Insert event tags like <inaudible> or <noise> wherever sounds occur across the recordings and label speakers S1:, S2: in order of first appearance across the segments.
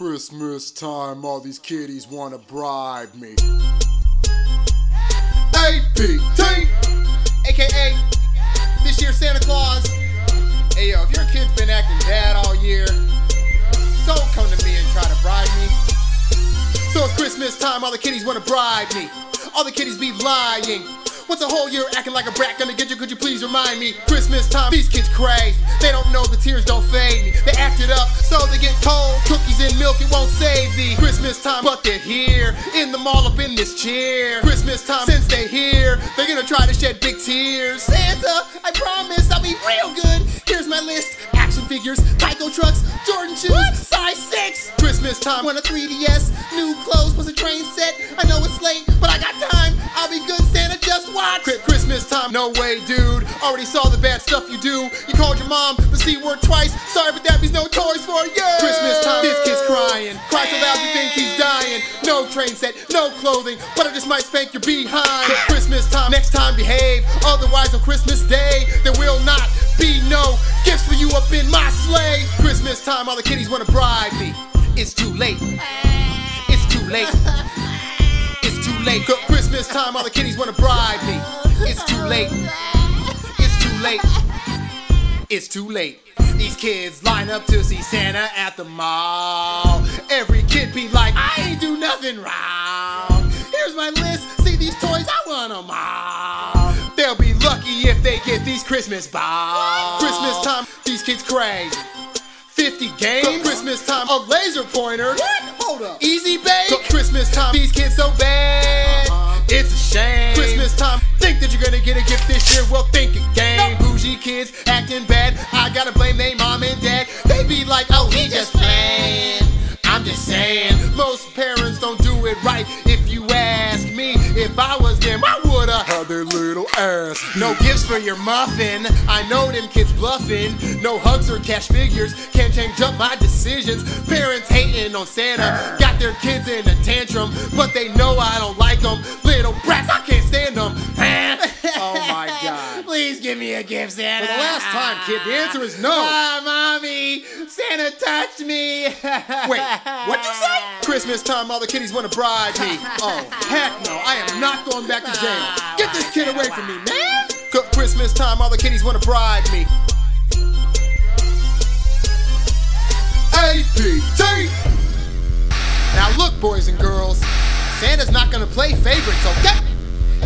S1: Christmas time, all these kiddies wanna bribe me.
S2: APT, aka this year's Santa Claus. Hey yo, if your kid's been acting bad all year, don't come to me and try to bribe me. So it's Christmas time, all the kiddies wanna bribe me. All the kiddies be lying. What's a whole year acting like a brat gonna get you? Could you please remind me? Christmas time, these kids crazy. They don't know the tears don't fade me. They act it up, so they get cold. Cookies and milk, it won't save thee. Christmas time, but they're here. In the mall up in this chair. Christmas time, since they're here, they're gonna try to shed big tears. Santa, I promise I'll be real good. Here's my list. Action figures, Tyco trucks, Jordan shoes, size 6. Christmas time, want a 3DS, new clothes, plus a train set. I know it's late, but I got time. I'll be good, Santa, just watch. Christmas time, no way, dude. Already saw the bad stuff you do. You called your mom the C word twice. Sorry, but that means no toys for you. Christmas time, this kid's crying. Cry so loud you think he's dying. No train set, no clothing, but I just might spank your behind. Christmas time, next time behave. Otherwise, on Christmas Day, up in my sleigh. Christmas time, all the kiddies wanna bribe me. It's too late. It's too late. It's too late. Good Christmas time, all the kiddies wanna bribe me. It's too late. It's too late. It's too late. These kids line up to see Santa at the mall. Every kid be like, I ain't do nothing wrong. Here's my list. See these toys, I want them all. Get these Christmas balls. Christmas time, these kids crazy. 50 games. Christmas time, a laser pointer. What? Hold up. Easy bake. Christmas time, these kids so bad. Uh-huh. It's a shame. Christmas time, think that you're gonna get a gift this year. Well, think again. Bougie kids acting bad. I gotta blame they mom and dad. They be like, oh, he just playing. I'm just saying, most parents don't do it right. If you ask me, if I was them, I woulda
S1: their little ass.
S2: no gifts for your muffin. I know them kids bluffing. No hugs or cash figures can't change up my decisions. Parents hating on Santa, got their kids in a tantrum, but they know I don't like Please give me Santa.
S1: For the last time, kid, the answer is no.
S2: Ah, mommy, Santa touched me. <laughs>
S1: Wait, what'd you say?
S2: Christmas time, all the kiddies want to bribe me. <laughs>
S1: Oh,
S2: Heck no, I am not going back to jail. Get this kid away from me, man. Christmas time, all the kiddies want to bribe me.
S1: APT.
S2: Now look, boys and girls, Santa's not gonna play favorites, okay?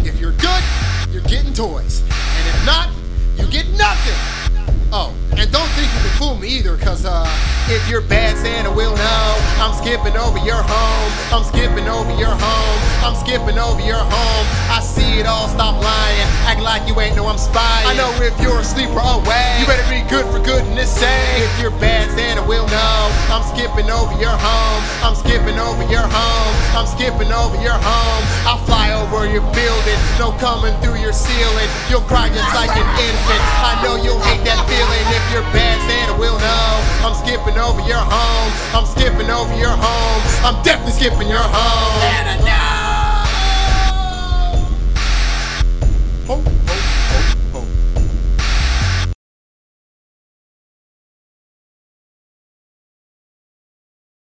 S2: If you're good, you're getting toys. And if not, you get nothing. Oh, and don't think you can fool me either, cause uh, if you're bad, Santa will know. I'm skipping over your home. I'm skipping over your home. I'm skipping over your home. I see it all, stop lying. Act like you ain't know I'm spying. I know if you're asleep or away, you better be good for goodness sake. If you're bad, Santa will know. I'm skipping over your home. I'm skipping over your home. I'm skipping over your home. I'll fly over your building. No coming through your ceiling. You'll cry just like an infant. I'm skipping over your home. I'm definitely skipping your home.
S1: Oh,